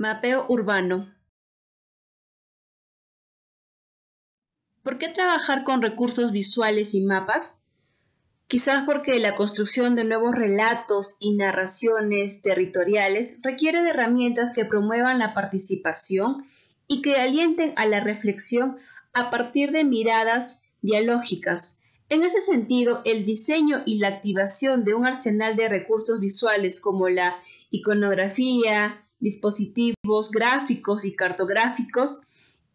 Mapeo urbano. ¿Por qué trabajar con recursos visuales y mapas? Quizás porque la construcción de nuevos relatos y narraciones territoriales requiere de herramientas que promuevan la participación y que alienten a la reflexión a partir de miradas dialógicas. En ese sentido, el diseño y la activación de un arsenal de recursos visuales como la iconografía, dispositivos gráficos y cartográficos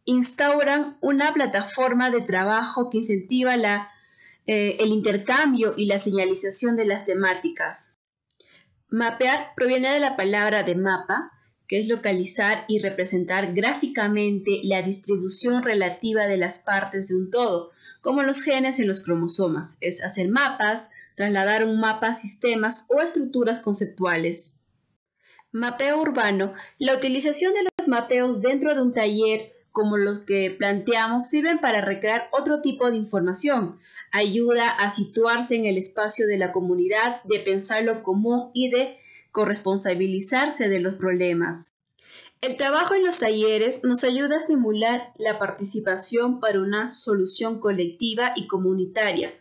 instauran una plataforma de trabajo que incentiva eh, el intercambio y la señalización de las temáticas. Mapear proviene de la palabra de mapa, que es localizar y representar gráficamente la distribución relativa de las partes de un todo, como los genes en los cromosomas. Es hacer mapas, trasladar un mapa a sistemas o estructuras conceptuales. Mapeo urbano. La utilización de los mapeos dentro de un taller como los que planteamos sirven para recrear otro tipo de información. Ayuda a situarse en el espacio de la comunidad, de pensar lo común y de corresponsabilizarse de los problemas. El trabajo en los talleres nos ayuda a simular la participación para una solución colectiva y comunitaria.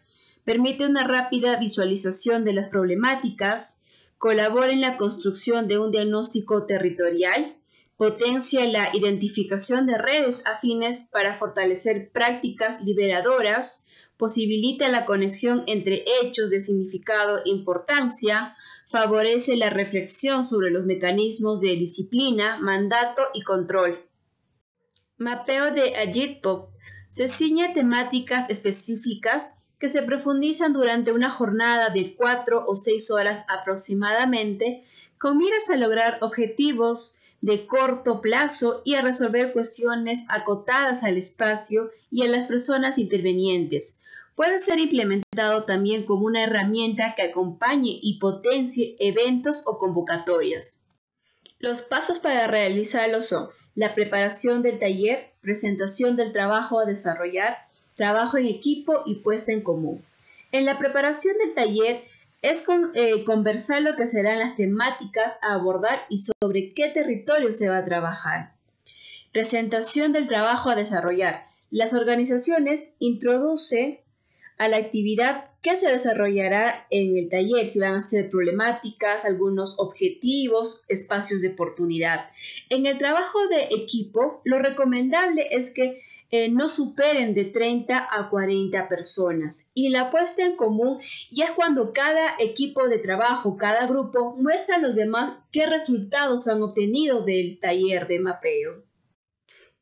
Permite una rápida visualización de las problemáticas, colabora en la construcción de un diagnóstico territorial, potencia la identificación de redes afines para fortalecer prácticas liberadoras, posibilita la conexión entre hechos de significado e importancia, favorece la reflexión sobre los mecanismos de disciplina, mandato y control. Mapeo de Ajit-Pop se ciñe a temáticas específicas que se profundizan durante una jornada de cuatro o seis horas aproximadamente, con miras a lograr objetivos de corto plazo y a resolver cuestiones acotadas al espacio y a las personas intervenientes. Puede ser implementado también como una herramienta que acompañe y potencie eventos o convocatorias. Los pasos para realizarlo son la preparación del taller, presentación del trabajo a desarrollar, trabajo en equipo y puesta en común. En la preparación del taller es eh, conversar lo que serán las temáticas a abordar y sobre qué territorio se va a trabajar. Presentación del trabajo a desarrollar. Las organizaciones introducen a la actividad que se desarrollará en el taller, si van a ser problemáticas, algunos objetivos, espacios de oportunidad. En el trabajo de equipo, lo recomendable es que eh, no superen de 30 a 40 personas. Y la puesta en común ya es cuando cada equipo de trabajo, cada grupo muestra a los demás qué resultados han obtenido del taller de mapeo.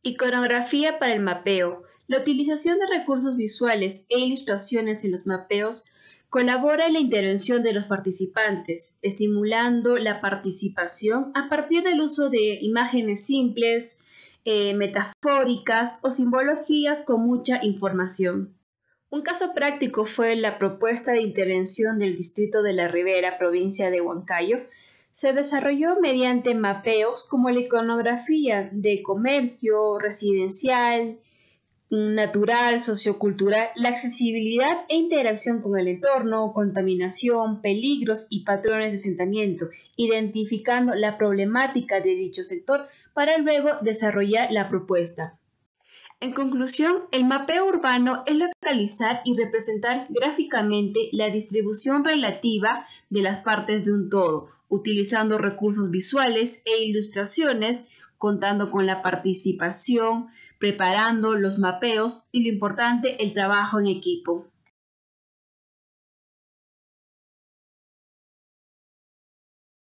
Iconografía para el mapeo. La utilización de recursos visuales e ilustraciones en los mapeos colabora en la intervención de los participantes, estimulando la participación a partir del uso de imágenes simples, eh, metafóricas o simbologías con mucha información. Un caso práctico fue la propuesta de intervención del Distrito de la Ribera, provincia de Huancayo. Se desarrolló mediante mapeos como la iconografía de comercio, residencial, natural, sociocultural, la accesibilidad e interacción con el entorno, contaminación, peligros y patrones de asentamiento, identificando la problemática de dicho sector para luego desarrollar la propuesta. En conclusión, el mapeo urbano es localizar y representar gráficamente la distribución relativa de las partes de un todo, utilizando recursos visuales e ilustraciones contando con la participación, preparando los mapeos y lo importante, el trabajo en equipo.